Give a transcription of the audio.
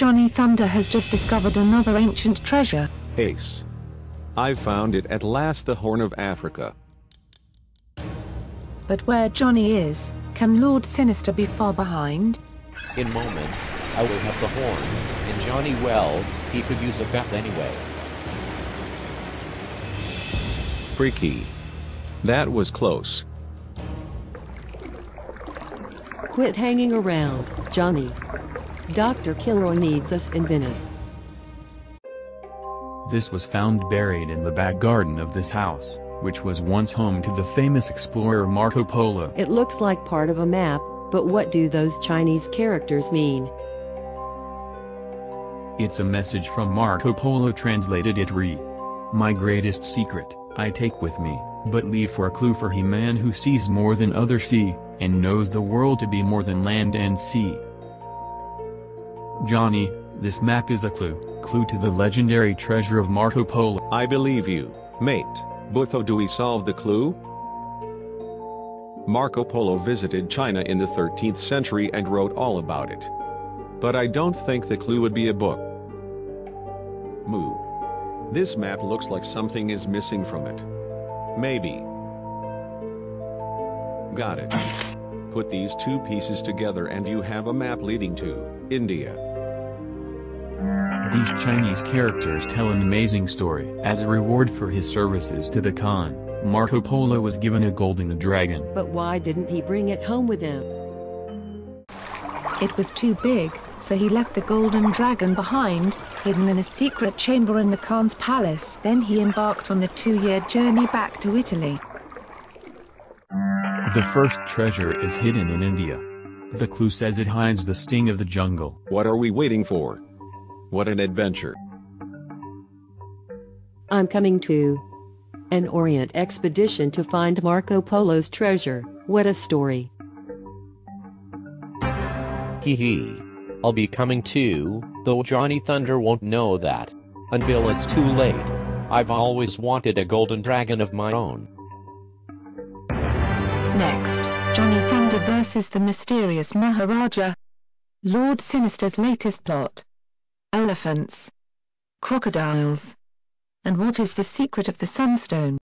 Johnny Thunder has just discovered another ancient treasure. Ace. I've found it at last the Horn of Africa. But where Johnny is, can Lord Sinister be far behind? In moments, I will have the horn. And Johnny well, he could use a bat anyway. Freaky. That was close. Quit hanging around, Johnny. Dr. Kilroy needs us in Venice. This was found buried in the back garden of this house, which was once home to the famous explorer Marco Polo. It looks like part of a map, but what do those Chinese characters mean? It's a message from Marco Polo translated it re. My greatest secret, I take with me, but leave for a clue for he man who sees more than other see, and knows the world to be more than land and sea. Johnny, this map is a clue, clue to the legendary treasure of Marco Polo. I believe you, mate. Butho do we solve the clue? Marco Polo visited China in the 13th century and wrote all about it. But I don't think the clue would be a book. Moo. This map looks like something is missing from it. Maybe. Got it. Put these two pieces together and you have a map leading to India. These Chinese characters tell an amazing story. As a reward for his services to the Khan, Marco Polo was given a golden dragon. But why didn't he bring it home with him? It was too big, so he left the golden dragon behind, hidden in a secret chamber in the Khan's palace. Then he embarked on the two-year journey back to Italy. The first treasure is hidden in India. The clue says it hides the sting of the jungle. What are we waiting for? What an adventure. I'm coming to an Orient expedition to find Marco Polo's treasure. What a story. Hee hee. I'll be coming too, though Johnny Thunder won't know that. Until it's too late. I've always wanted a golden dragon of my own. Next, Johnny Thunder versus the mysterious Maharaja. Lord Sinister's latest plot. Elephants. Crocodiles. And what is the secret of the Sunstone?